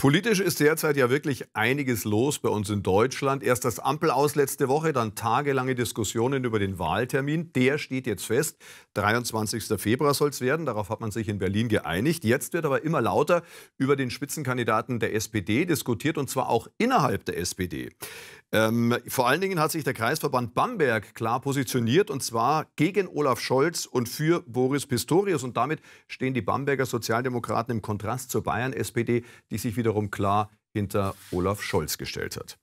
Politisch ist derzeit ja wirklich einiges los bei uns in Deutschland. Erst das Ampelaus letzte Woche, dann tagelange Diskussionen über den Wahltermin. Der steht jetzt fest. 23. Februar soll es werden. Darauf hat man sich in Berlin geeinigt. Jetzt wird aber immer lauter über den Spitzenkandidaten der SPD diskutiert und zwar auch innerhalb der SPD. Ähm, vor allen Dingen hat sich der Kreisverband Bamberg klar positioniert und zwar gegen Olaf Scholz und für Boris Pistorius. Und damit stehen die Bamberger Sozialdemokraten im Kontrast zur Bayern-SPD, die sich wiederum klar hinter Olaf Scholz gestellt hat.